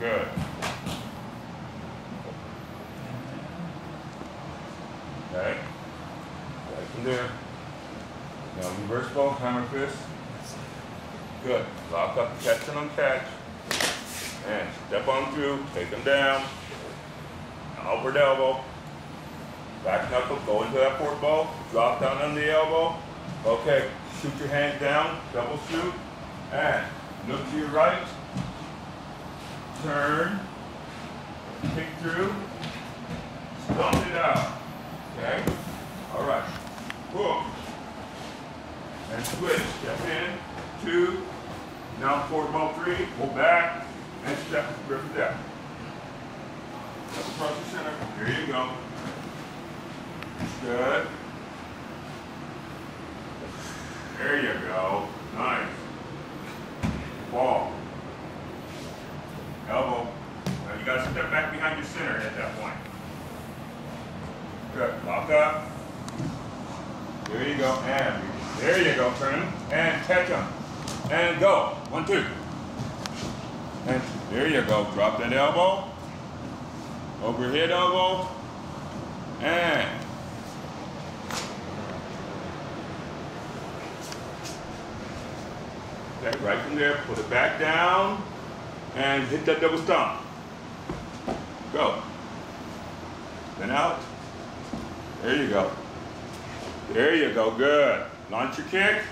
Good. Okay. Right from there. Now reverse bow, hammer fist. Good. Lock up, catch and uncatch. And step on through, take them down. Upward elbow. Back knuckle, go into that forward bow. Drop down on the elbow. Okay, shoot your hands down, double shoot. And look to your right. Turn. Kick through. Stomp it out. Okay? All right. Boom. And switch. Step in. Two. Now forward bow three. Go back. And step. Rip it down. Step across the center. There you go. Good. There you go. Nice. Ball. Elbow. Now you gotta step back behind your center at that point. Good. Lock up. There you go. And there you go. Turn them and catch them. And go. One, two. And there you go. Drop that elbow. Overhead elbow. And Okay, right from there, put it back down and hit that double stomp. Go. Then out. There you go. There you go, good. Launch your kick.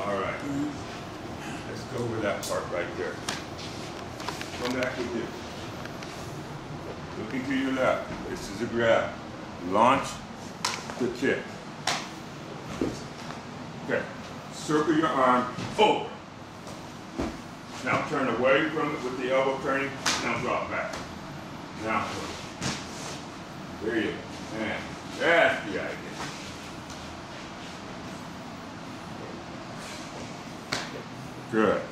All right. Let's go over that part right there. Come back with you. Looking to your left. This is a grab. Launch the kick. Okay. Circle your arm over. Now turn away from it with the elbow turning. Now drop back. Now There you go. And that's the idea. Good.